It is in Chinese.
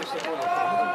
としてどうな？